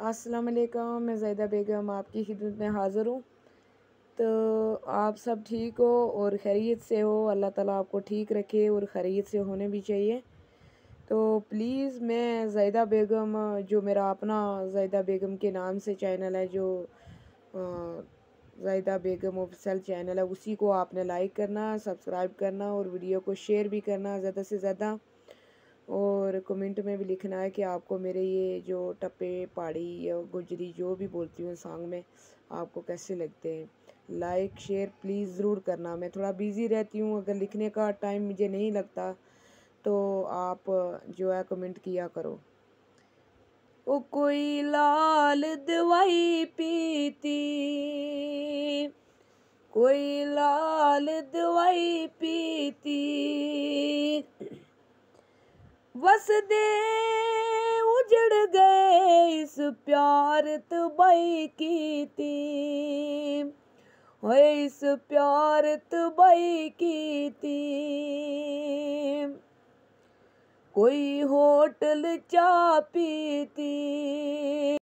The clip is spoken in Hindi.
अस्सलाम वालेकुम, मैं जैदा बेगम आपकी खिदमत में हाज़िर हूँ। तो आप सब ठीक हो और खैरियत से हो? अल्लाह ताला आपको ठीक रखे और खैरियत से होने भी चाहिए। तो प्लीज़ मैं जैदा बेगम, जो मेरा अपना जैदा बेगम के नाम से चैनल है, जो जैदा बेगम ऑफिसल चैनल है, उसी को आपने लाइक करना, सब्सक्राइब करना और वीडियो को शेयर भी करना, ज़्यादा से ज़्यादा। और कमेंट में भी लिखना है कि आपको मेरे ये जो टप्पे पहाड़ी या गुजरी जो भी बोलती हूँ सॉन्ग में, आपको कैसे लगते हैं? लाइक शेयर प्लीज़ ज़रूर करना। मैं थोड़ा बिज़ी रहती हूँ, अगर लिखने का टाइम मुझे नहीं लगता तो आप जो है कमेंट किया करो। ओ कोई लाल दवाई पीती, कोई लाल दवाई पीती ਵਸਦੇ ਉਜੜ ਗਏ ਇਸ ਪਿਆਰ ਤਬਈ ਕੀਤੀ। ਹੋਏ ਇਸ ਪਿਆਰ ਤਬਈ ਕੀਤੀ। ਕੋਈ ਹੋਟਲ ਚਾ ਪੀਤੀ।